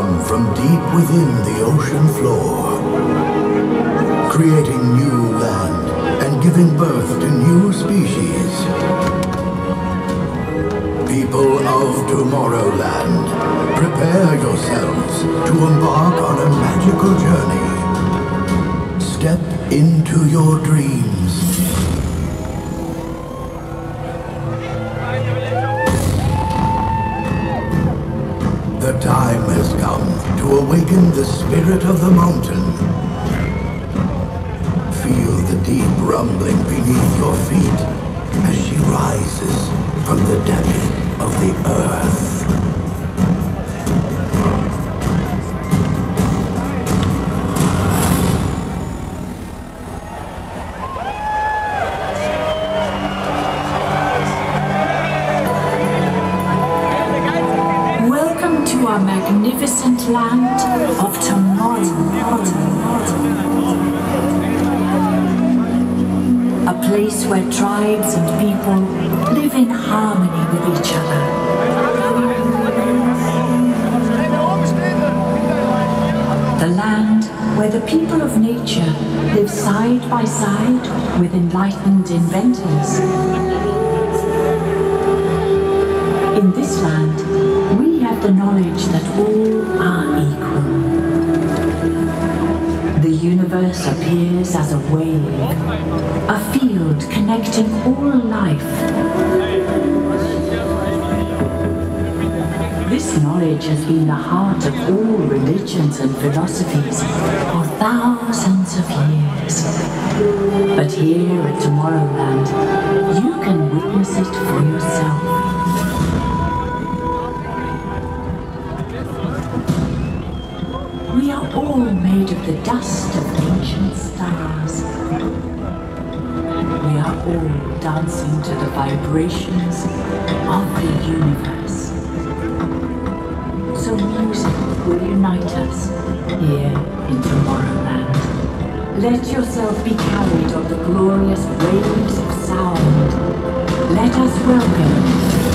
come from deep within the ocean floor, creating new land and giving birth to new species. People of Tomorrowland, prepare yourselves to embark on a magical journey. Step into your dreams. Awaken the spirit of the mountain. Feel the deep rumbling beneath your feet as she rises from the depths of the earth. To our magnificent land of tomorrow. A place where tribes and people live in harmony with each other. The land where the people of nature live side by side with enlightened inventors. In this land, the knowledge that all are equal. The universe appears as a wave, a field connecting all life. This knowledge has been the heart of all religions and philosophies for thousands of years. But here at Tomorrowland, you can witness it for yourself. Made of the dust of ancient stars. We are all dancing to the vibrations of the universe. So music will unite us here in Tomorrowland. Let yourself be carried on the glorious waves of sound. Let us welcome